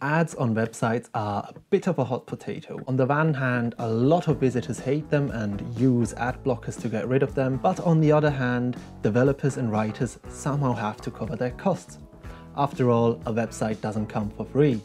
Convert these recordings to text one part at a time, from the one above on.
Ads on websites are a bit of a hot potato. On the one hand, a lot of visitors hate them and use ad blockers to get rid of them, but on the other hand, developers and writers somehow have to cover their costs. After all, a website doesn't come for free.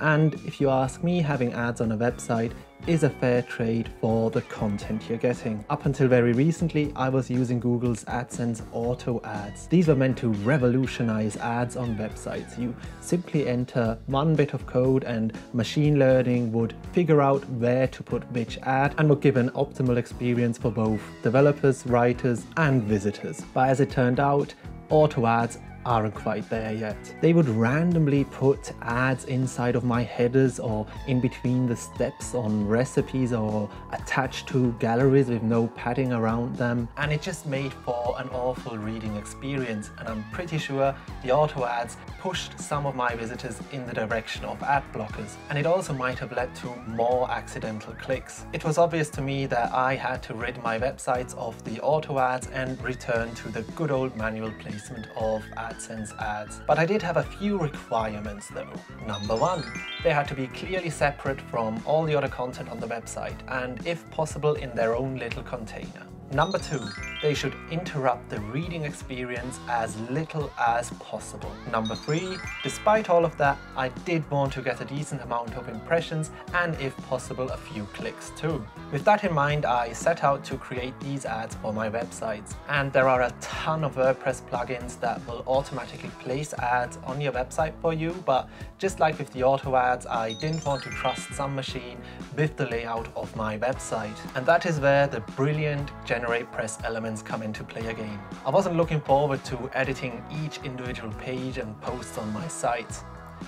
And if you ask me, having ads on a website is a fair trade for the content you're getting. Up until very recently, I was using Google's AdSense Auto Ads. These were meant to revolutionize ads on websites. You simply enter one bit of code and machine learning would figure out where to put which ad and would give an optimal experience for both developers, writers, and visitors. But as it turned out, auto ads aren't quite there yet. They would randomly put ads inside of my headers or in between the steps on recipes or attached to galleries with no padding around them and it just made for an awful reading experience and I'm pretty sure the auto ads pushed some of my visitors in the direction of ad blockers and it also might have led to more accidental clicks. It was obvious to me that I had to rid my websites of the auto ads and return to the good old manual placement of ads AdSense ads. But I did have a few requirements though. Number one, they had to be clearly separate from all the other content on the website and if possible in their own little container. Number two, they should interrupt the reading experience as little as possible. Number three, despite all of that, I did want to get a decent amount of impressions and if possible a few clicks too. With that in mind, I set out to create these ads for my websites. And there are a ton of WordPress plugins that will automatically place ads on your website for you, but just like with the auto ads, I didn't want to trust some machine with the layout of my website. And that is where the brilliant GeneratePress elements come into play again. I wasn't looking forward to editing each individual page and post on my site.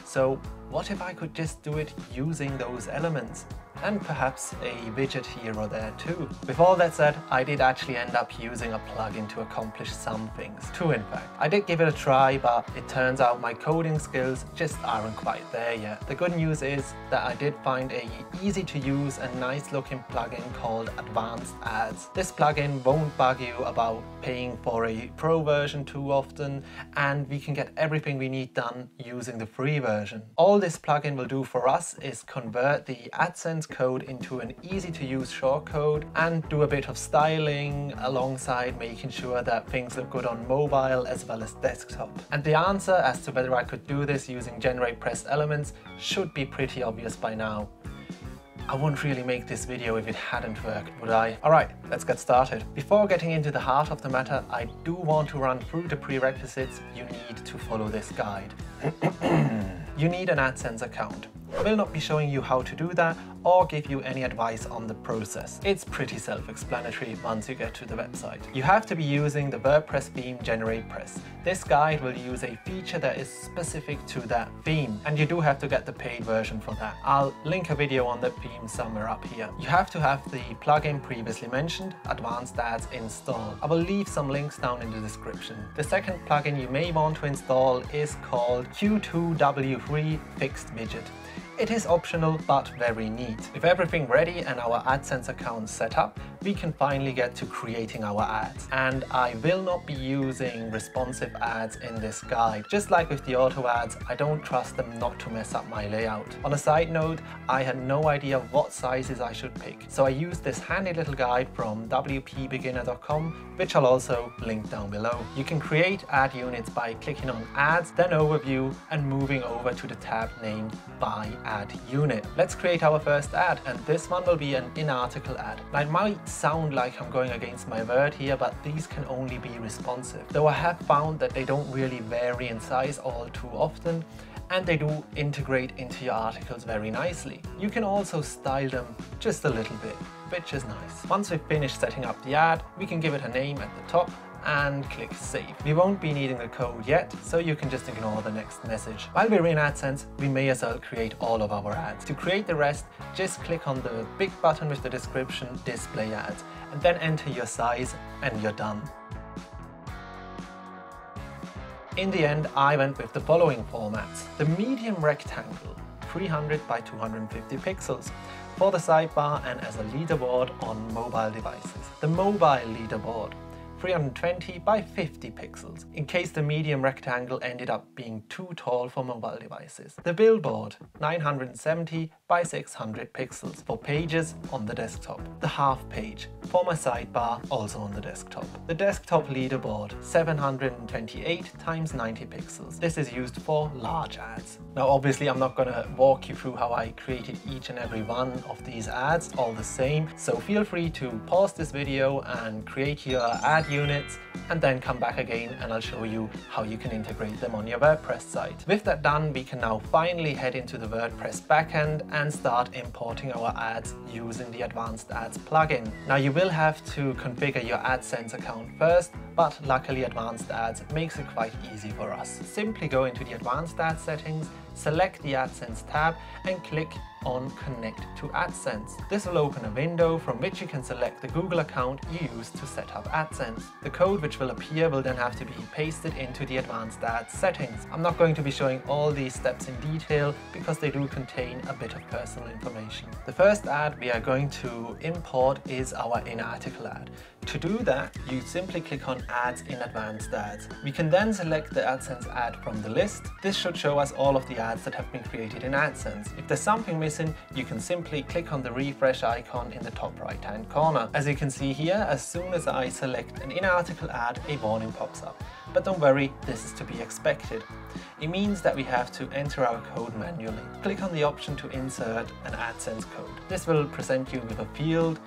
So what if I could just do it using those elements? And perhaps a widget here or there too. With all that said, I did actually end up using a plugin to accomplish some things, two in fact. I did give it a try, but it turns out my coding skills just aren't quite there yet. The good news is that I did find a easy to use and nice looking plugin called Advanced Ads. This plugin won't bug you about paying for a pro version too often, and we can get everything we need done using the free version. All this plugin will do for us is convert the AdSense code into an easy to use shortcode and do a bit of styling alongside making sure that things look good on mobile as well as desktop. And the answer as to whether I could do this using generate GeneratePress elements should be pretty obvious by now. I wouldn't really make this video if it hadn't worked, would I? Alright, let's get started. Before getting into the heart of the matter, I do want to run through the prerequisites you need to follow this guide. you need an AdSense account. I will not be showing you how to do that or give you any advice on the process. It's pretty self-explanatory once you get to the website. You have to be using the WordPress theme GeneratePress. This guide will use a feature that is specific to that theme and you do have to get the paid version for that. I'll link a video on the theme somewhere up here. You have to have the plugin previously mentioned, Advanced Ads installed. I will leave some links down in the description. The second plugin you may want to install is called Q2W3 Fixed Widget. It is optional but very neat. With everything ready and our AdSense account set up, we can finally get to creating our ads. And I will not be using responsive ads in this guide. Just like with the auto ads, I don't trust them not to mess up my layout. On a side note, I had no idea what sizes I should pick. So I used this handy little guide from wpbeginner.com, which I'll also link down below. You can create ad units by clicking on ads, then overview and moving over to the tab named by ad unit. Let's create our first ad and this one will be an in-article ad. Now it might sound like I'm going against my word here but these can only be responsive. Though I have found that they don't really vary in size all too often and they do integrate into your articles very nicely. You can also style them just a little bit, which is nice. Once we've finished setting up the ad, we can give it a name at the top and click save. We won't be needing the code yet, so you can just ignore the next message. While we're in AdSense, we may as well create all of our ads. To create the rest, just click on the big button with the description display ads and then enter your size and you're done. In the end, I went with the following formats. The medium rectangle, 300 by 250 pixels, for the sidebar and as a leaderboard on mobile devices. The mobile leaderboard, 320 by 50 pixels, in case the medium rectangle ended up being too tall for mobile devices. The billboard, 970 by 600 pixels for pages on the desktop. The half page, for my sidebar, also on the desktop. The desktop leaderboard, 728 times 90 pixels. This is used for large ads. Now obviously I'm not gonna walk you through how I created each and every one of these ads all the same, so feel free to pause this video and create your ad units and then come back again and I'll show you how you can integrate them on your WordPress site. With that done, we can now finally head into the WordPress backend and start importing our ads using the Advanced Ads plugin. Now you will have to configure your AdSense account first, but luckily Advanced Ads makes it quite easy for us. Simply go into the Advanced Ads settings, select the AdSense tab and click on Connect to AdSense. This will open a window from which you can select the Google account you use to set up AdSense. The code which will appear will then have to be pasted into the Advanced Ads settings. I'm not going to be showing all these steps in detail because they do contain a bit of personal information. The first ad we are going to import is our in-article ad. To do that, you simply click on Ads in Advanced Ads. We can then select the AdSense ad from the list. This should show us all of the ads that have been created in AdSense. If there's something missing, you can simply click on the refresh icon in the top right hand corner. As you can see here, as soon as I select an in-article ad, a warning pops up. But don't worry, this is to be expected. It means that we have to enter our code manually. Click on the option to insert an AdSense code. This will present you with a field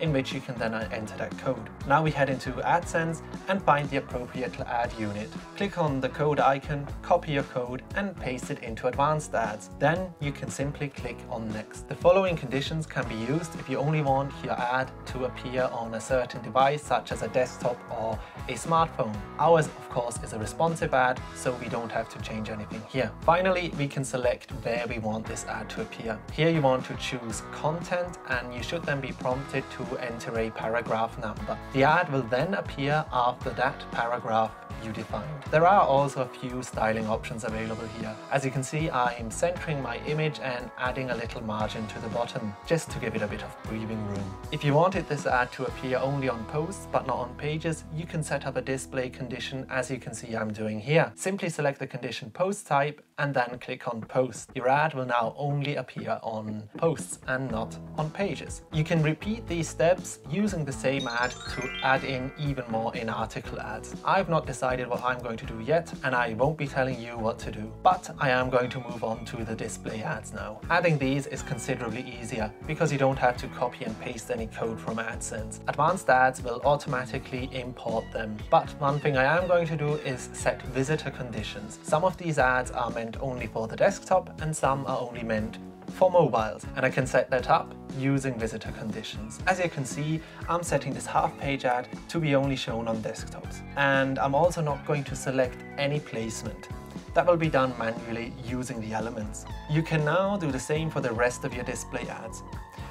in which you can then uh, enter that code. Now we head into AdSense and find the appropriate ad unit. Click on the code icon, copy your code and paste it into Advanced Ads. Then you can simply click on Next. The following conditions can be used if you only want your ad to appear on a certain device such as a desktop or a smartphone. Ours of course is a responsive ad so we don't have to change anything here. Finally we can select where we want this ad to appear. Here you want to choose content and you should then be prompted to enter a paragraph number. The ad will then appear after that paragraph you defined. There are also a few styling options available here. As you can see, I'm centering my image and adding a little margin to the bottom, just to give it a bit of breathing room. If you wanted this ad to appear only on posts but not on pages, you can set up a display condition as you can see I'm doing here. Simply select the condition post type and then click on post. Your ad will now only appear on posts and not on pages. You can repeat these steps using the same ad to add in even more in article ads. I've not decided what I'm going to do yet and I won't be telling you what to do, but I am going to move on to the display ads now. Adding these is considerably easier because you don't have to copy and paste any code from AdSense. Advanced ads will automatically import them, but one thing I am going to do is set visitor conditions. Some of these ads are meant only for the desktop and some are only meant for mobiles and I can set that up using visitor conditions. As you can see, I'm setting this half page ad to be only shown on desktops. And I'm also not going to select any placement. That will be done manually using the elements. You can now do the same for the rest of your display ads.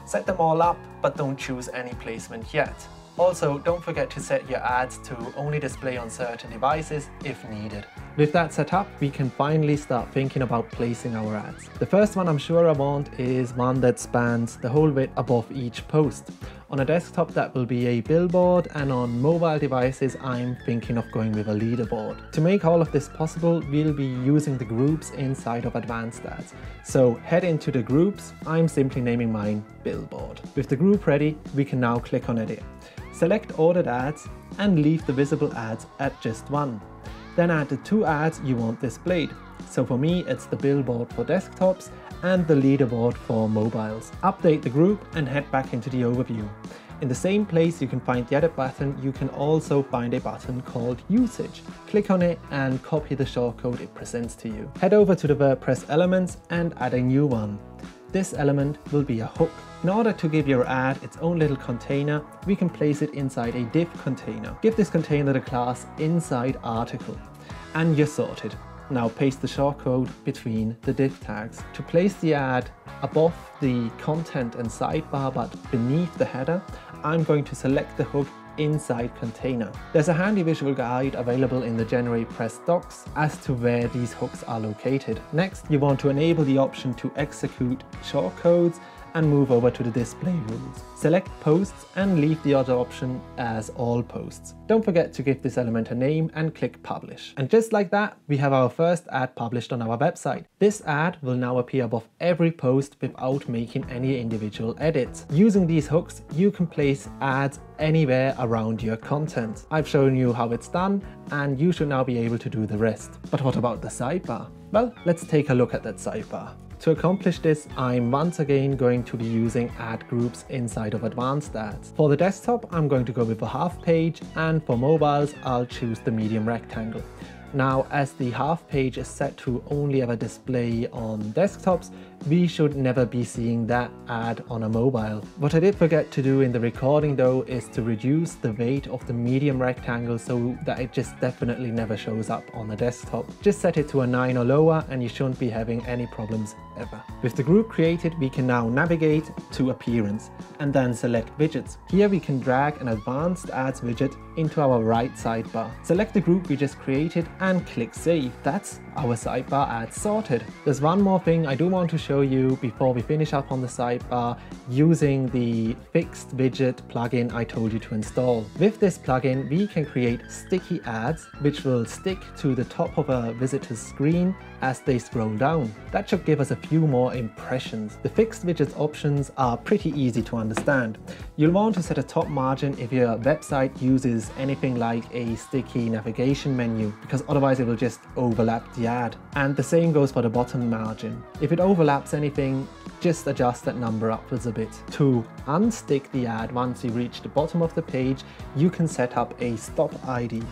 Set them all up, but don't choose any placement yet. Also, don't forget to set your ads to only display on certain devices if needed. With that set up, we can finally start thinking about placing our ads. The first one I'm sure I want is one that spans the whole width above each post. On a desktop that will be a billboard and on mobile devices I'm thinking of going with a leaderboard. To make all of this possible we'll be using the groups inside of advanced ads. So head into the groups, I'm simply naming mine billboard. With the group ready we can now click on edit. Select ordered ads and leave the visible ads at just one. Then add the two ads you want displayed. So for me it's the billboard for desktops and the leaderboard for mobiles. Update the group and head back into the overview. In the same place you can find the edit button, you can also find a button called usage. Click on it and copy the shortcode it presents to you. Head over to the WordPress elements and add a new one. This element will be a hook. In order to give your ad its own little container, we can place it inside a div container. Give this container the class inside article and you're sorted. Now paste the shortcode between the div tags. To place the ad above the content and sidebar but beneath the header, I'm going to select the hook inside container. There's a handy visual guide available in the GeneratePress docs as to where these hooks are located. Next, you want to enable the option to execute shortcodes and move over to the display rules. Select posts and leave the other option as all posts. Don't forget to give this element a name and click publish. And just like that, we have our first ad published on our website. This ad will now appear above every post without making any individual edits. Using these hooks, you can place ads anywhere around your content. I've shown you how it's done and you should now be able to do the rest. But what about the sidebar? Well, let's take a look at that sidebar. To accomplish this, I'm once again going to be using ad groups inside of advanced ads. For the desktop, I'm going to go with a half page and for mobiles, I'll choose the medium rectangle. Now, as the half page is set to only ever display on desktops, we should never be seeing that ad on a mobile. What I did forget to do in the recording though is to reduce the weight of the medium rectangle so that it just definitely never shows up on the desktop. Just set it to a 9 or lower and you shouldn't be having any problems ever. With the group created we can now navigate to appearance and then select widgets. Here we can drag an advanced ads widget into our right sidebar. Select the group we just created and click save. That's our sidebar ads sorted. There's one more thing I do want to show you before we finish up on the sidebar using the fixed widget plugin I told you to install. With this plugin we can create sticky ads which will stick to the top of a visitor's screen as they scroll down. That should give us a few more impressions. The fixed widgets options are pretty easy to understand. You'll want to set a top margin if your website uses anything like a sticky navigation menu because otherwise it will just overlap the ad. And the same goes for the bottom margin. If it overlaps anything, just adjust that number upwards a bit. To unstick the ad once you reach the bottom of the page, you can set up a stop ID.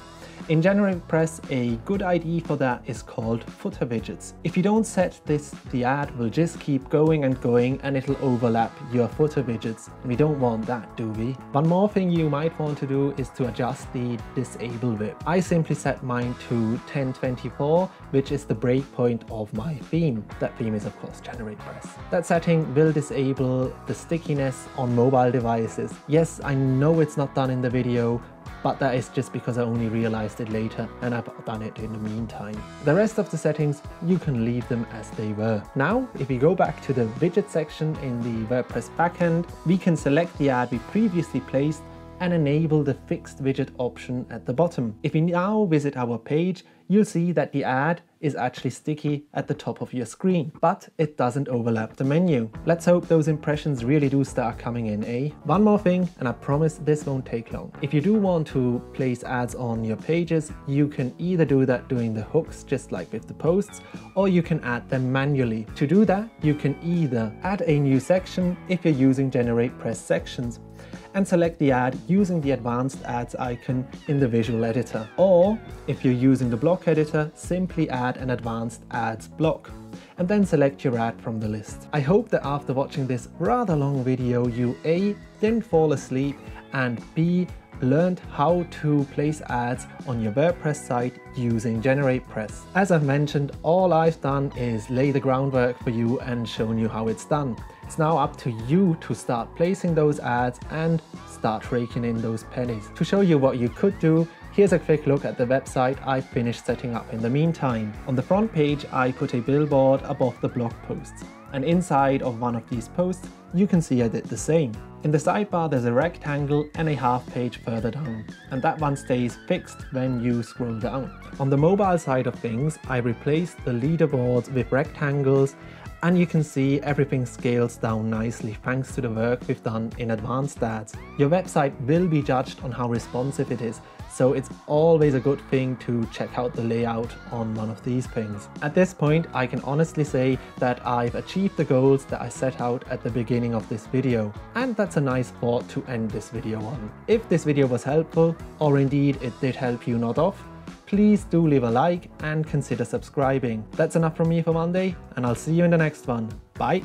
In GeneratePress, a good ID for that is called footer widgets. If you don't set this, the ad will just keep going and going and it'll overlap your footer widgets. We don't want that, do we? One more thing you might want to do is to adjust the disable width. I simply set mine to 1024, which is the breakpoint of my theme. That theme is of course GeneratePress. That setting will disable the stickiness on mobile devices. Yes, I know it's not done in the video, but that is just because I only realized it later and I've done it in the meantime. The rest of the settings, you can leave them as they were. Now, if we go back to the widget section in the WordPress backend, we can select the ad we previously placed and enable the fixed widget option at the bottom. If we now visit our page, you'll see that the ad is actually sticky at the top of your screen, but it doesn't overlap the menu. Let's hope those impressions really do start coming in, eh? One more thing, and I promise this won't take long. If you do want to place ads on your pages, you can either do that doing the hooks, just like with the posts, or you can add them manually. To do that, you can either add a new section if you're using GeneratePress sections, and select the ad using the advanced ads icon in the visual editor. Or if you're using the block editor, simply add an advanced ads block and then select your ad from the list. I hope that after watching this rather long video you A. didn't fall asleep and B learned how to place ads on your WordPress site using GeneratePress. As I've mentioned, all I've done is lay the groundwork for you and shown you how it's done. It's now up to you to start placing those ads and start raking in those pennies. To show you what you could do, Here's a quick look at the website I finished setting up in the meantime. On the front page I put a billboard above the blog posts and inside of one of these posts you can see I did the same. In the sidebar there's a rectangle and a half page further down and that one stays fixed when you scroll down. On the mobile side of things I replaced the leaderboards with rectangles and you can see everything scales down nicely thanks to the work we've done in advanced ads. Your website will be judged on how responsive it is so it's always a good thing to check out the layout on one of these things. At this point, I can honestly say that I've achieved the goals that I set out at the beginning of this video. And that's a nice thought to end this video on. If this video was helpful, or indeed it did help you not off, please do leave a like and consider subscribing. That's enough from me for Monday, and I'll see you in the next one. Bye!